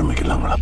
ஆரம்பிக்கலாங்களா